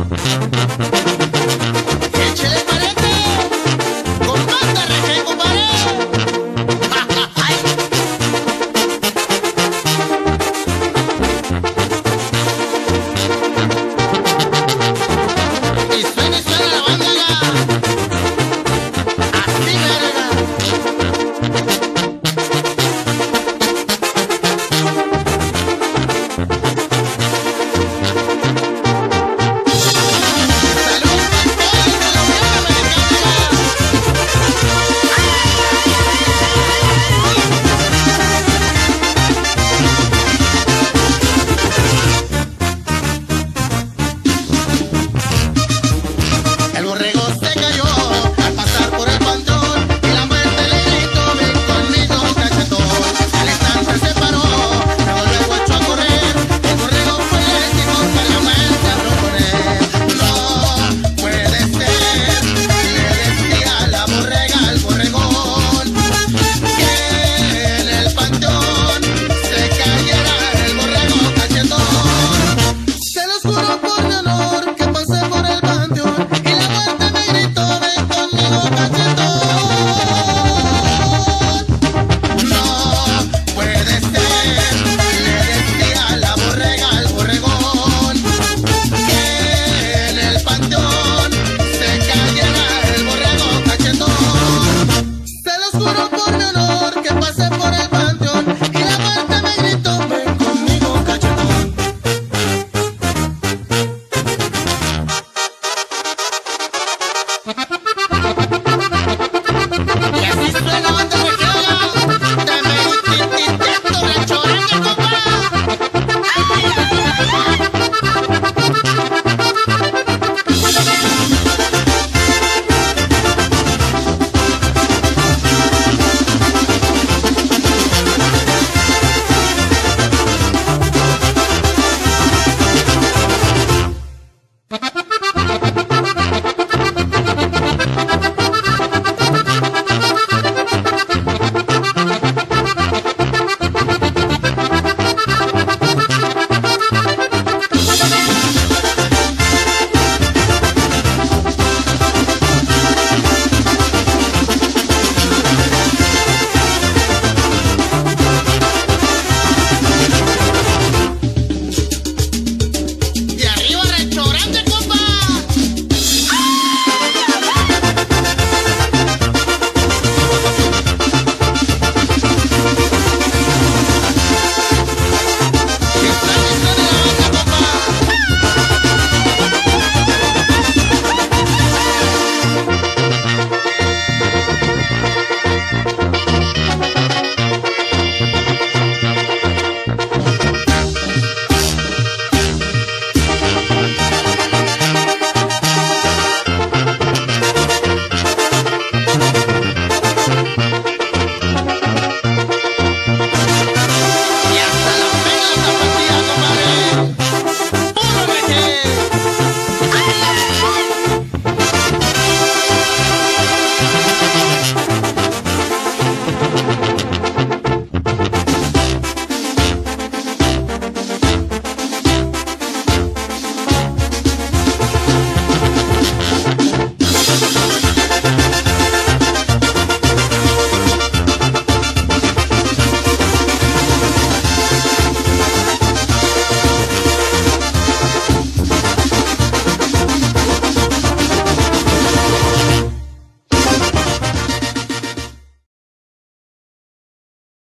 フフフフ。Y así suena